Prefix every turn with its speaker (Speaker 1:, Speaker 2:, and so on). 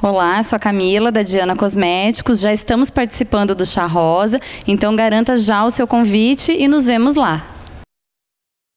Speaker 1: Olá, sou a Camila da Diana Cosméticos. Já estamos participando do Chá Rosa, então garanta já o seu convite e nos vemos lá.